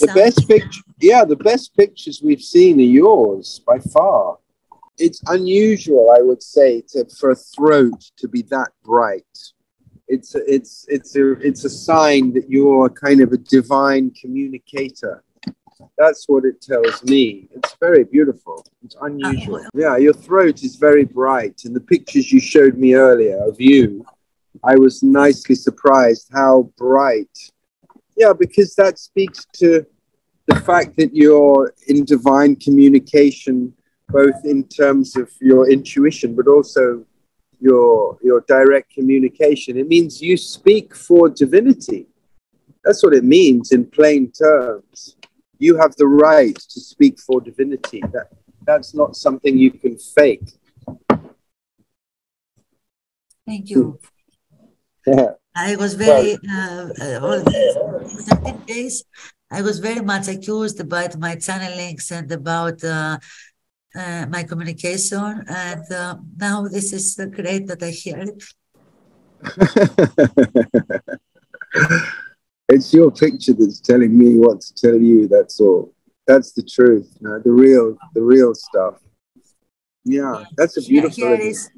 The best picture, yeah, the best pictures we've seen are yours by far. It's unusual, I would say, to, for a throat to be that bright. It's a, it's it's a it's a sign that you're kind of a divine communicator. That's what it tells me. It's very beautiful. It's oh, unusual. Yeah, your throat is very bright. In the pictures you showed me earlier of you, I was nicely surprised how bright. Yeah, because that speaks to the fact that you're in divine communication, both in terms of your intuition, but also your your direct communication. It means you speak for divinity. That's what it means in plain terms. You have the right to speak for divinity. That that's not something you can fake. Thank you. Yeah. I was very, uh, uh, all these 13 days, I was very much accused about my channelings and about uh, uh, my communication. And uh, now this is great that I hear it. it's your picture that's telling me what to tell you. That's all. That's the truth. You know, the real, the real stuff. Yeah, that's a beautiful. Here, here is,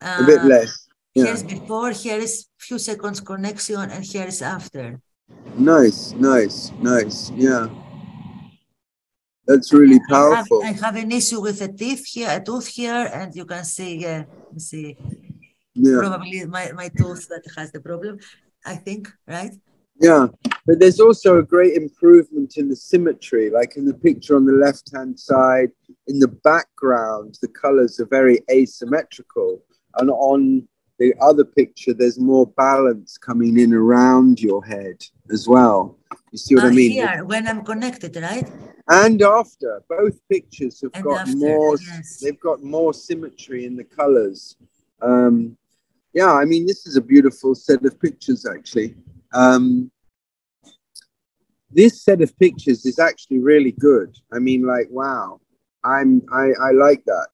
a bit uh, less. Yeah. Here's before, here is few seconds connection, and here is after. Nice, nice, nice. Yeah. That's really powerful. I have, I have, an issue with a teeth here, a tooth here, and you can see, yeah, you see, yeah. probably my, my tooth that has the problem, I think, right? Yeah, but there's also a great improvement in the symmetry, like in the picture on the left hand side, in the background, the colors are very asymmetrical. And on the other picture, there's more balance coming in around your head as well. You see what I mean? Here, when I'm connected, right? And after, both pictures have and got after, more. Yes. They've got more symmetry in the colors. Um, yeah, I mean, this is a beautiful set of pictures, actually. Um, this set of pictures is actually really good. I mean, like, wow, I'm I, I like that.